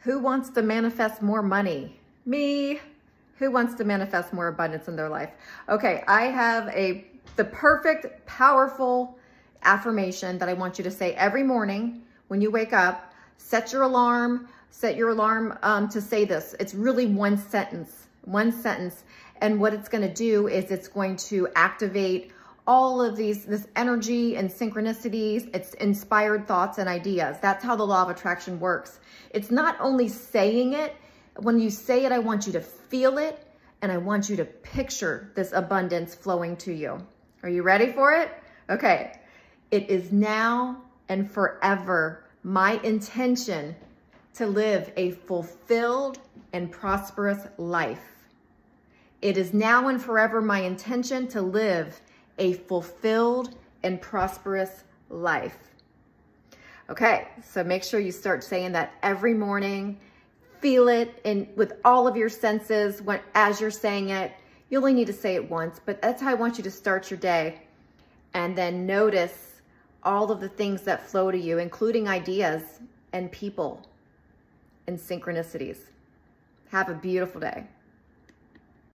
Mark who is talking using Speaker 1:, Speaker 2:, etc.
Speaker 1: Who wants to manifest more money? Me. Who wants to manifest more abundance in their life? Okay, I have a the perfect, powerful affirmation that I want you to say every morning when you wake up. Set your alarm, set your alarm um, to say this. It's really one sentence, one sentence. And what it's gonna do is it's going to activate all of these, this energy and synchronicities, it's inspired thoughts and ideas. That's how the law of attraction works. It's not only saying it, when you say it, I want you to feel it and I want you to picture this abundance flowing to you. Are you ready for it? Okay. It is now and forever my intention to live a fulfilled and prosperous life. It is now and forever my intention to live a fulfilled and prosperous life. Okay, so make sure you start saying that every morning feel it and with all of your senses when as you're saying it. You only need to say it once, but that's how I want you to start your day. And then notice all of the things that flow to you, including ideas and people and synchronicities. Have a beautiful day.